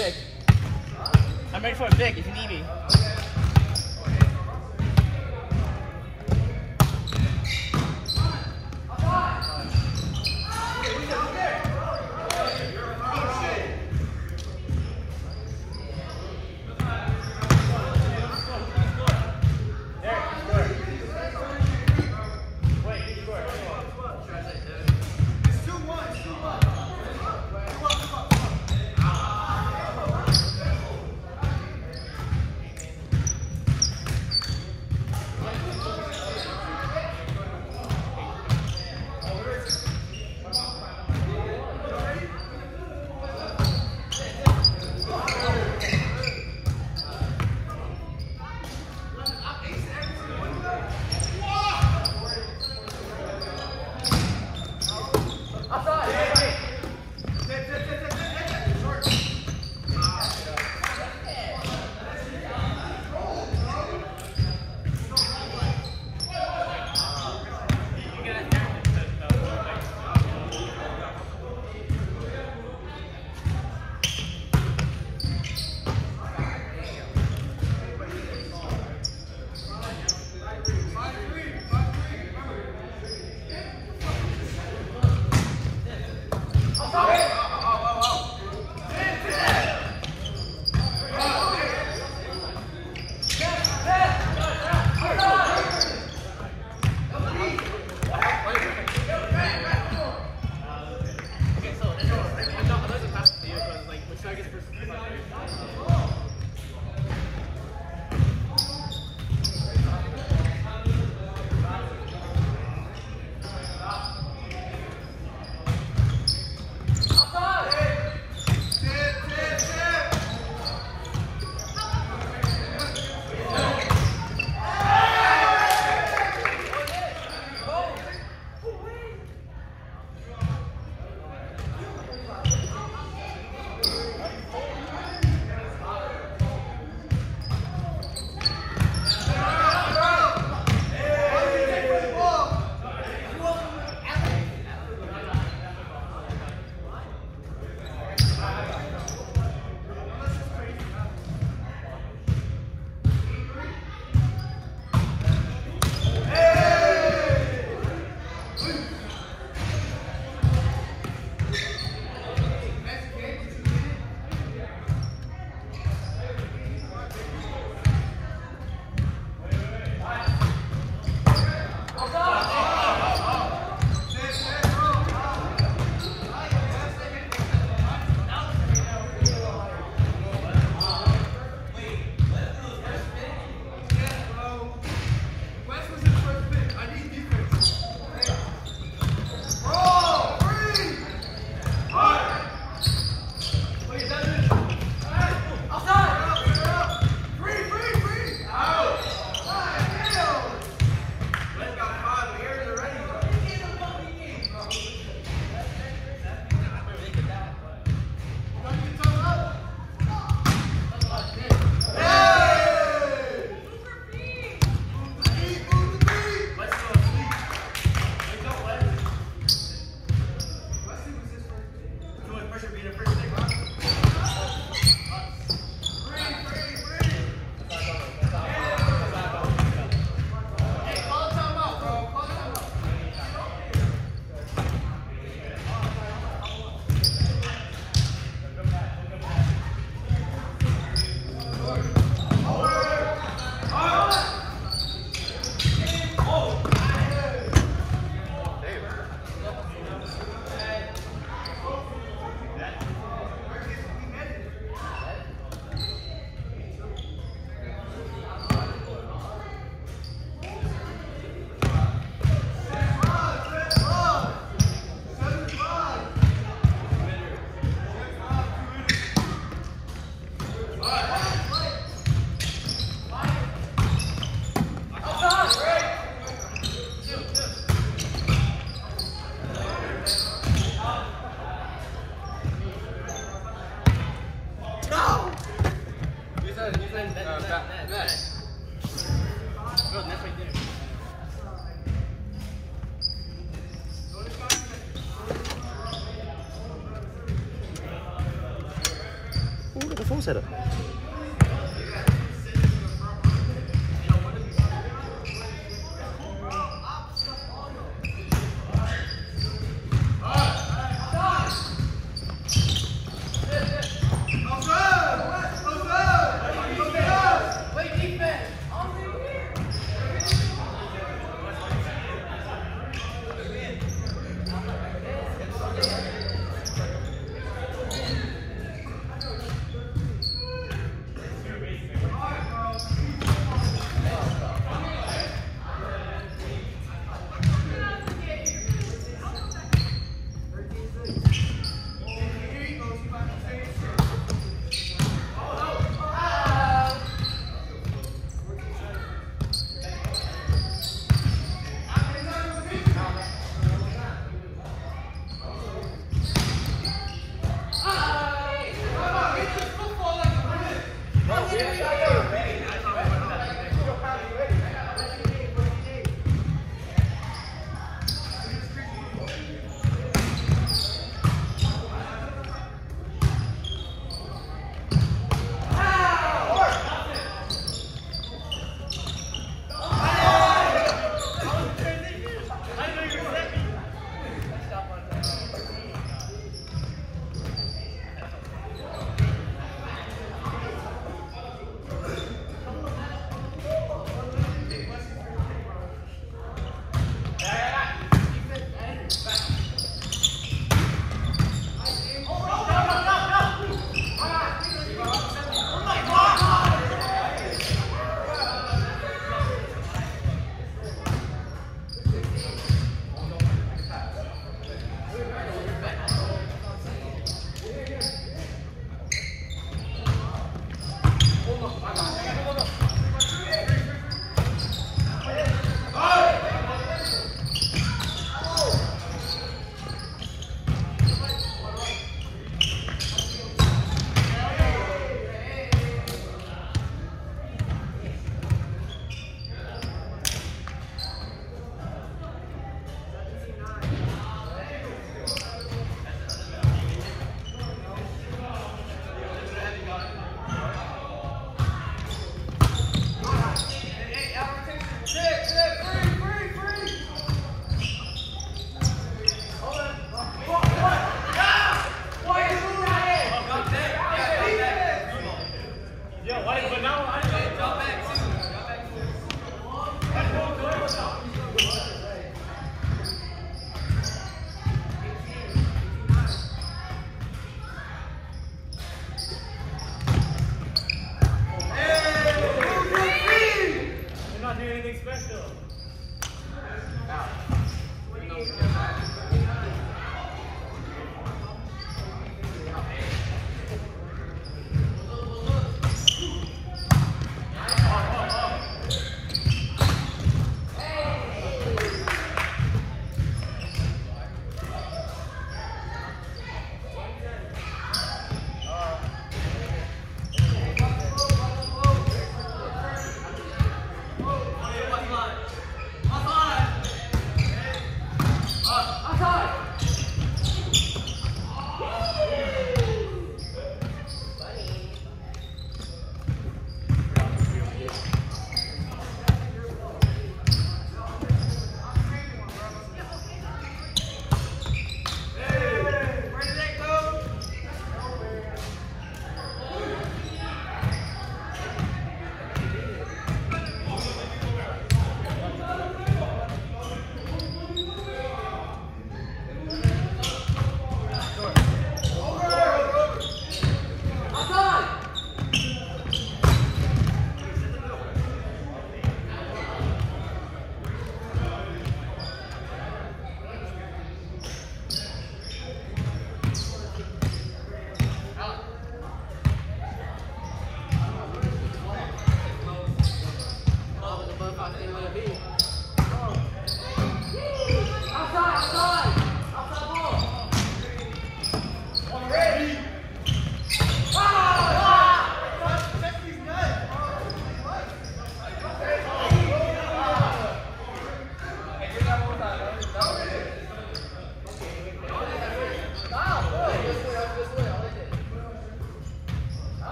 I'm ready for a pick if you need me. Okay.